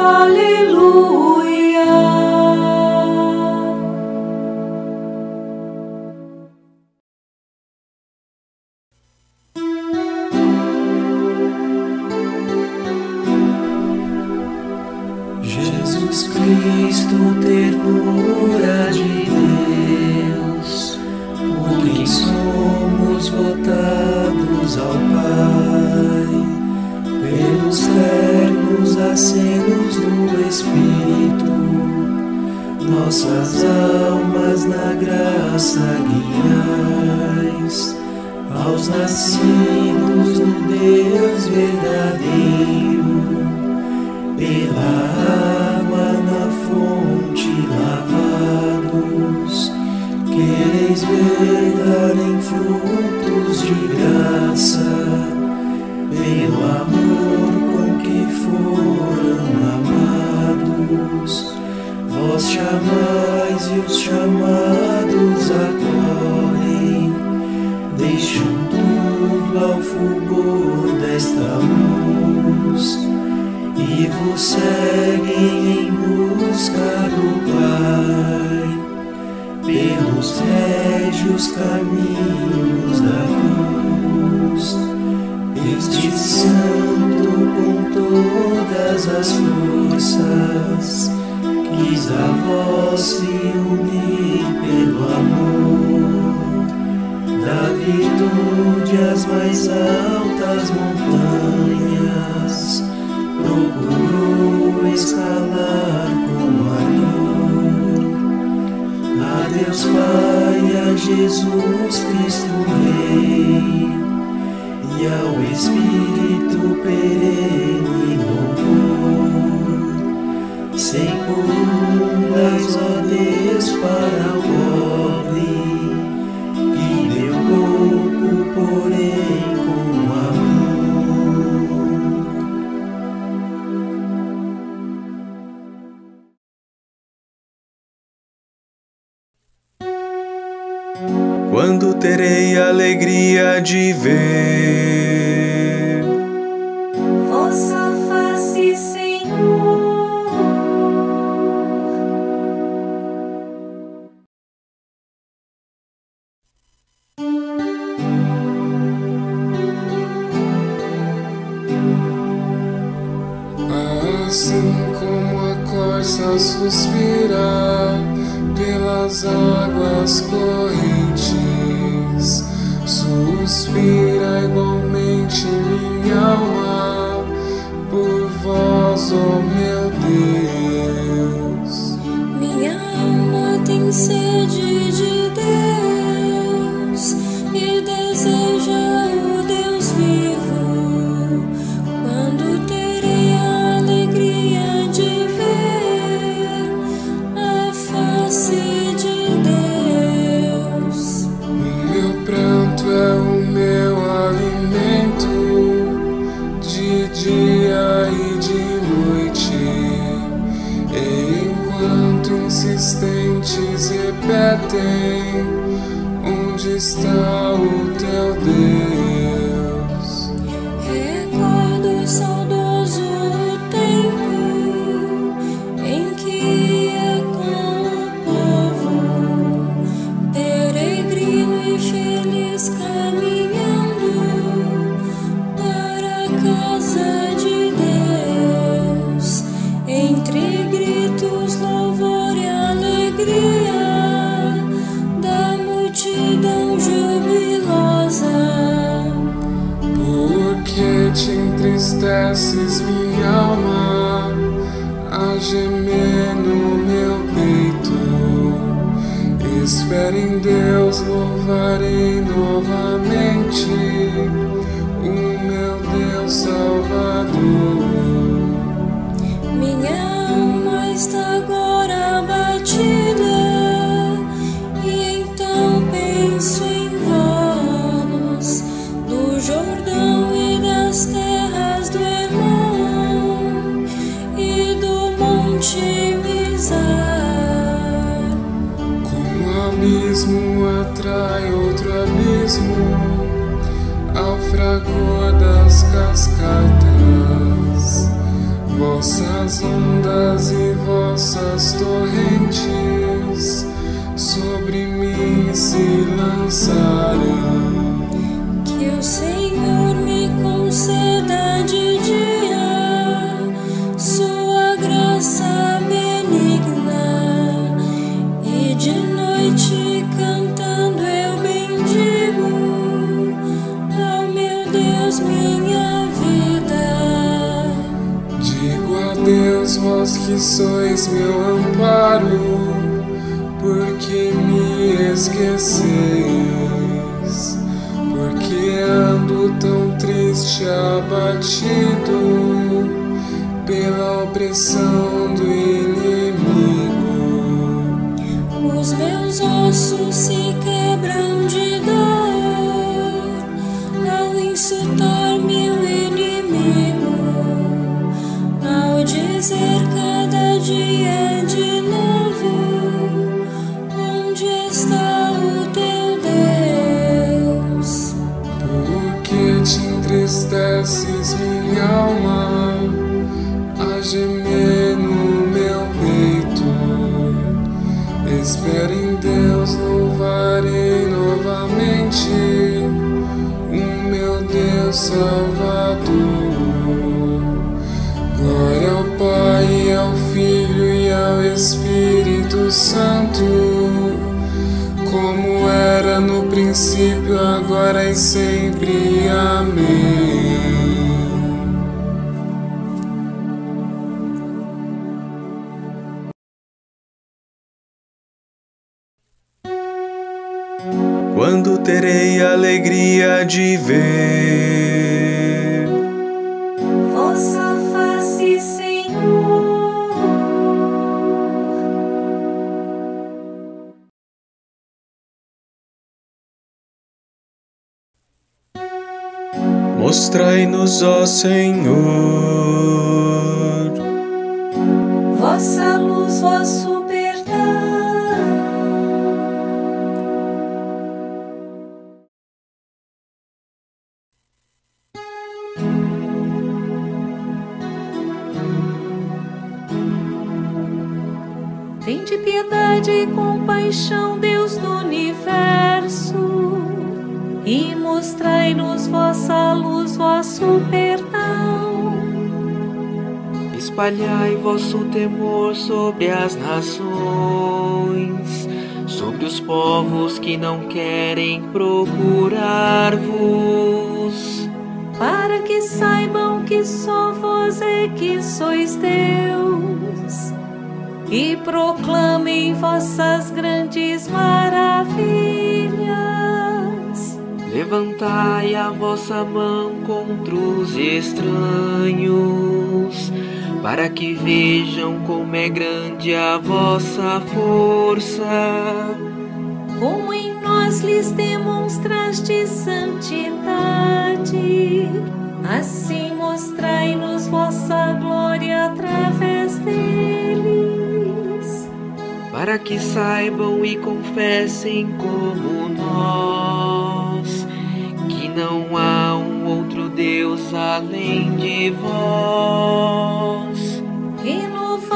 Aleluia. Jesus Cristo, ternura de do Espírito, nossas almas na graça guiais, aos nascidos do Deus verdadeiro pela água na fonte lavados, quereis ver darem frutos de graça, pelo amor E os chamados acolhem, deixam tudo ao fulgor desta luz. E vos seguem em busca do Pai, pelos régios caminhos mais altas montanhas procurou escalar com ardor. A Deus Pai, a Jesus Cristo Rei, e ao Espírito perene louvor. Sem colunas, ó Deus, para o de ver Jordão e das terras do Elon e do Monte Mizar. Como abismo atrai outro abismo ao fragor das cascatas. Vossas ondas e vossas torrentes sobre mim se lançarão. Deus minha vida. Digo a Deus, vós que sois meu amparo, porque me esqueceis, porque ando tão triste, abatido pela opressão do entristeces, minha alma, a gemer no meu peito. Espera em Deus, louvarei novamente o meu Deus Salvador. Glória ao Pai, ao Filho e ao Espírito Santo como era no princípio, agora e sempre. Amém. Quando terei alegria de ver vossa Mostrai-nos, ó Senhor, vossa luz, vosso perdão. Tende piedade e compaixão, Deus do universo, e mostrai-nos vossa luz, Espalhai vosso temor sobre as nações, sobre os povos que não querem procurar-vos. para que saibam que só vós é que sois Deus, e proclamem vossas grandes maravilhas. Levantai a vossa mão contra os estranhos, para que vejam como é grande a vossa força. Como em nós lhes demonstraste santidade, assim mostrai-nos vossa glória através deles. para que saibam e confessem como nós que não há um outro Deus além de vós.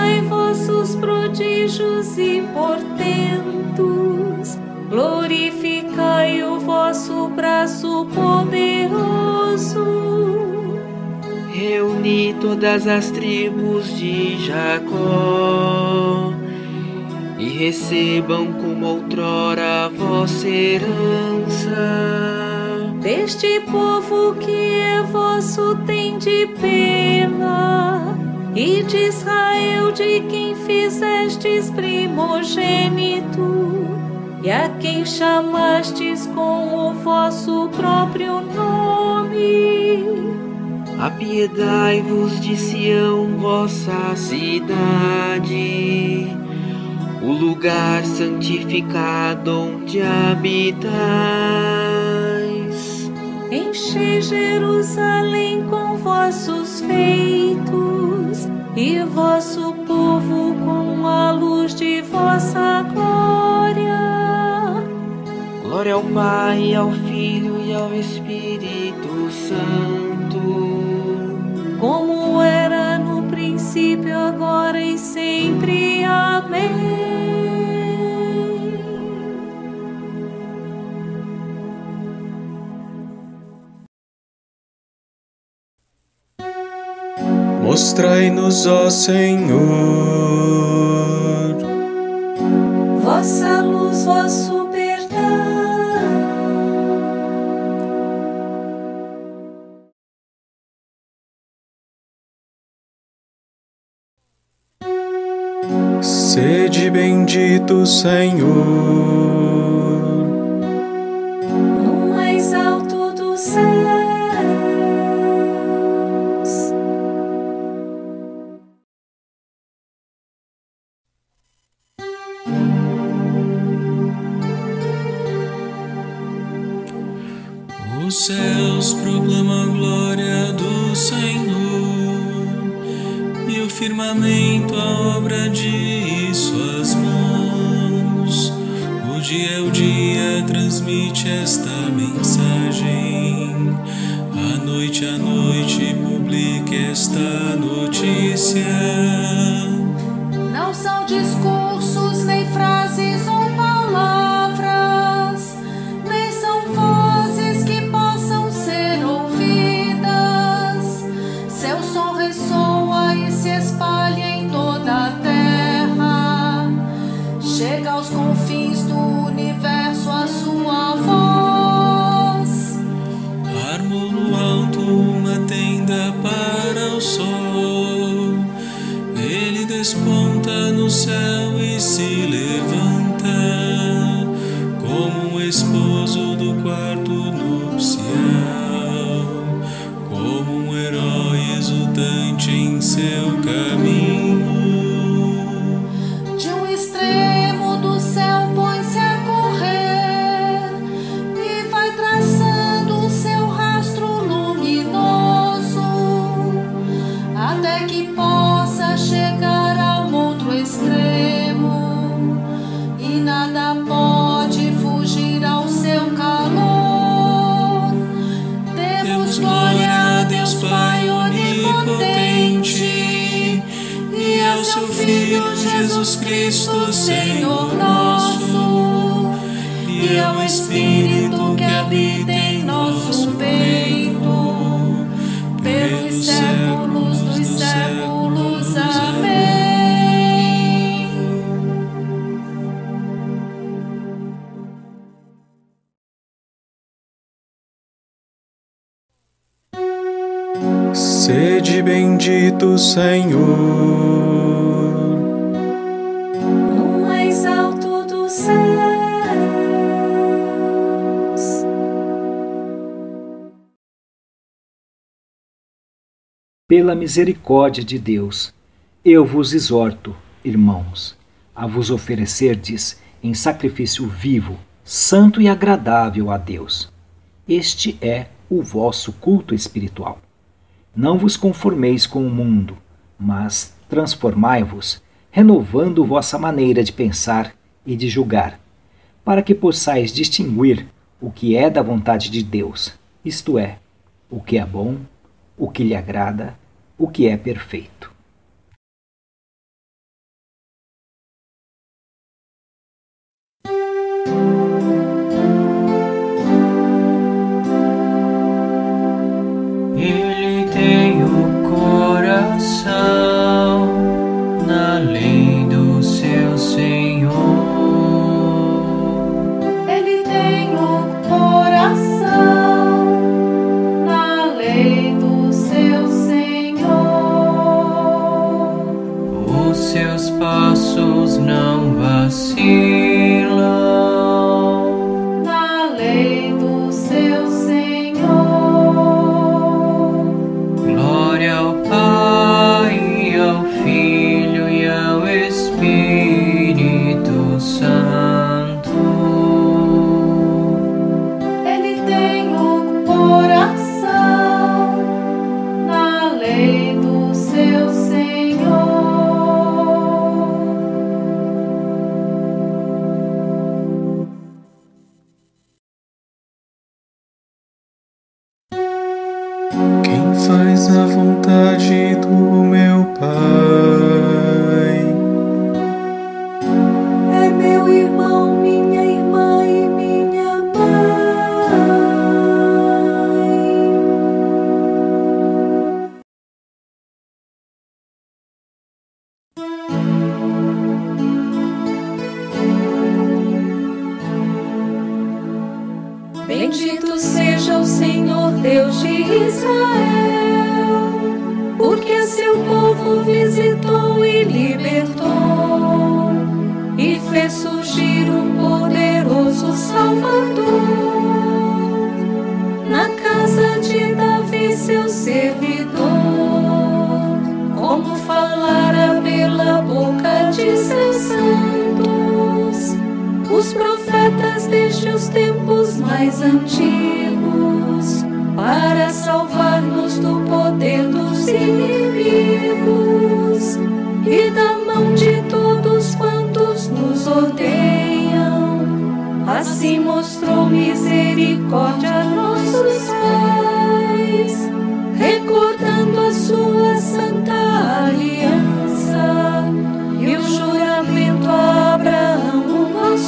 Renovai vossos prodígios e portentos, glorificai o vosso braço poderoso. Reuni todas as tribos de Jacó e recebam como outrora a vossa herança. Deste povo que é vosso, tende pena, e de Israel, de quem fizestes primogênito, e a quem chamastes com o vosso próprio nome. Apiedai-vos de Sião, vossa cidade, o lugar santificado onde habitais. Enchei Jerusalém com vossos feitos e vosso povo com a luz de vossa glória. Glória ao Pai, ao Filho e ao Espírito Santo como era no princípio, agora e sempre. Amém. Mostrai-nos, ó Senhor, vossa luz, vosso Sede bendito, Senhor. No mais alto dos céus. Os céus proclamam a glória do Senhor e o firmamento a obra de suas mãos. O dia é o dia transmite esta mensagem. A noite a noite publica esta Cristo, Senhor nosso, e ao Espírito que habita em nosso peito, pelos séculos dos séculos. Amém. Sede bendito, Senhor. Pela misericórdia de Deus, eu vos exorto, irmãos, a vos oferecerdes em sacrifício vivo, santo e agradável a Deus. Este é o vosso culto espiritual. Não vos conformeis com o mundo, mas transformai-vos, renovando vossa maneira de pensar e de julgar, para que possais distinguir o que é da vontade de Deus, isto é, o que é bom, o que lhe agrada, o que é perfeito. passos não vacilam. De seus santos, os profetas desde os tempos mais antigos, para salvar-nos do poder dos inimigos e da mão de todos quantos nos odeiam. Assim mostrou misericórdia a nossos pais, recordando a sua santa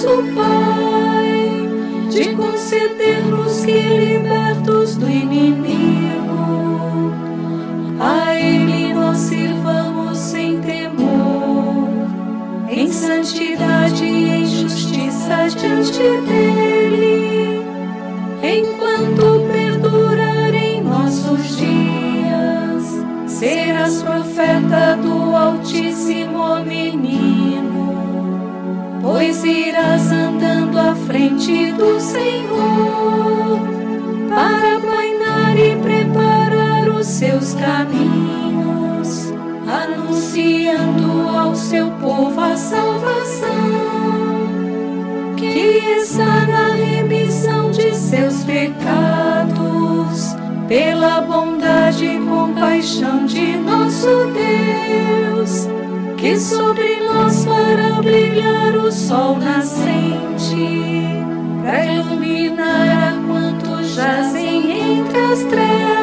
nosso pai, de conceder-nos que libertos do inimigo, a ele nós sirvamos sem temor, em santidade e em justiça diante dele, enquanto perdurarem nossos dias, serás profeta do Altíssimo menino, pois frente do Senhor, para plainar e preparar os seus caminhos, anunciando ao seu povo a salvação, que está na remissão de seus pecados, pela bondade e compaixão de nosso Deus, que sobre nós fará brilhar o sol nascente, para iluminar quantos jazem entre as trevas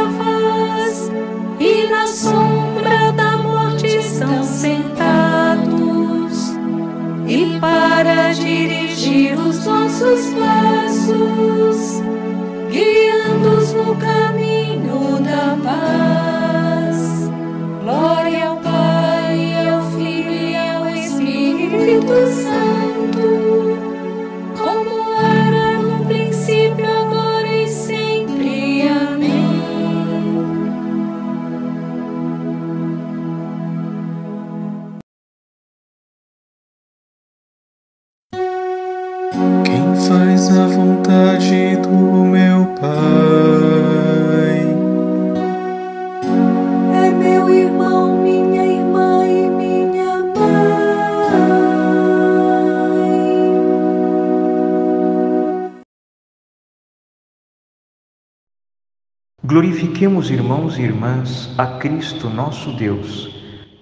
faz a vontade do meu Pai É meu irmão, minha irmã e minha mãe. Glorifiquemos, irmãos e irmãs, a Cristo nosso Deus,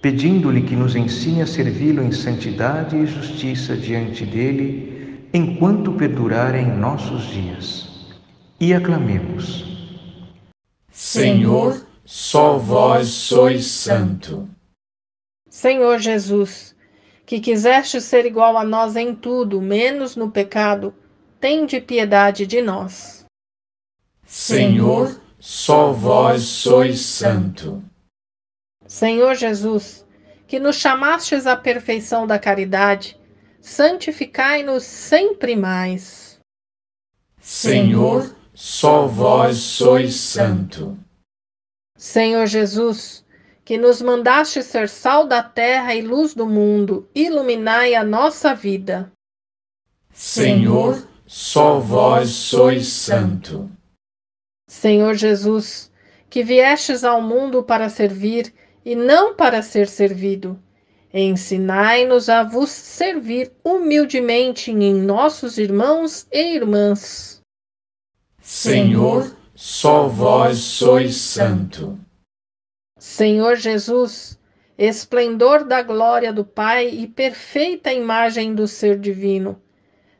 pedindo-lhe que nos ensine a servi-lo em santidade e justiça diante dele, enquanto perdurarem nossos dias. E aclamemos. Senhor, só vós sois santo. Senhor Jesus, que quiseste ser igual a nós em tudo, menos no pecado, tende piedade de nós. Senhor, só vós sois santo. Senhor Jesus, que nos chamastes à perfeição da caridade, santificai-nos sempre mais. Senhor, só vós sois santo. Senhor Jesus, que nos mandaste ser sal da terra e luz do mundo, iluminai a nossa vida. Senhor, só vós sois santo. Senhor Jesus, que viestes ao mundo para servir e não para ser servido, ensinai-nos a vos servir humildemente em nossos irmãos e irmãs. Senhor, só vós sois santo. Senhor Jesus, esplendor da glória do Pai e perfeita imagem do Ser Divino,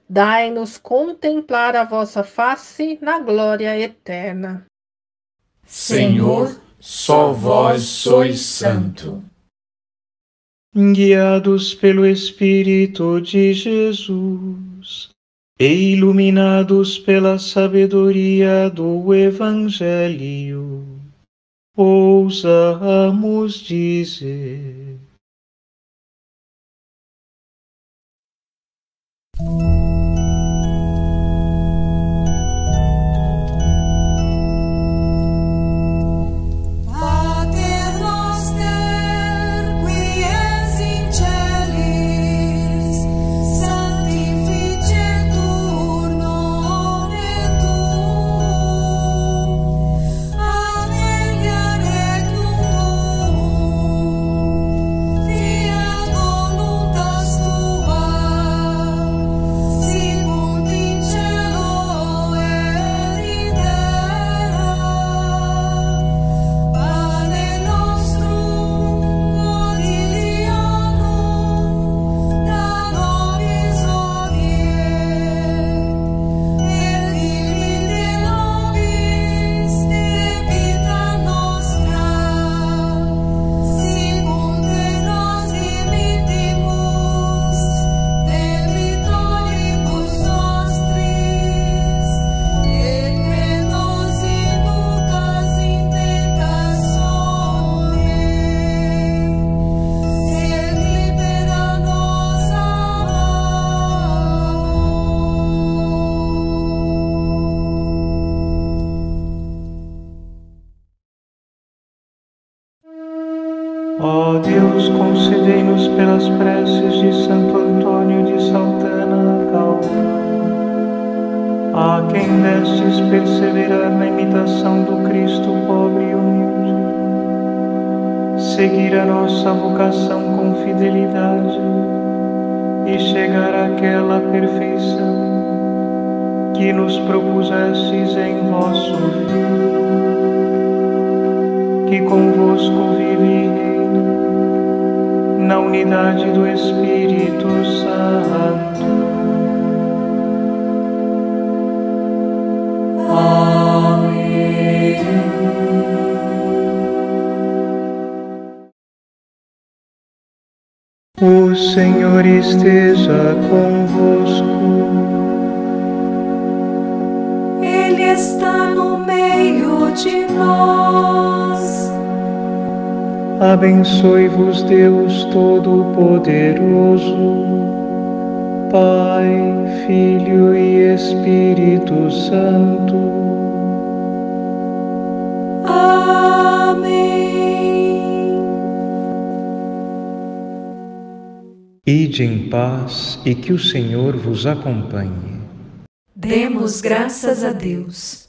dai-nos contemplar a vossa face na glória eterna. Senhor, só vós sois santo. Guiados pelo Espírito de Jesus e iluminados pela sabedoria do Evangelho, ousamos dizer. Deus, concedei-nos pelas preces de Santo Antônio de Saltana Calma, a quem destes perseverar na imitação do Cristo pobre e humilde, seguir a nossa vocação com fidelidade e chegar àquela perfeição que nos propusestes em vosso Filho, que convosco vive e na unidade do Espírito Santo. Amém. O Senhor esteja convosco. Ele está no meio de nós. Abençoe-vos Deus Todo-Poderoso, Pai, Filho e Espírito Santo. Amém. Ide em paz e que o Senhor vos acompanhe. Demos graças a Deus.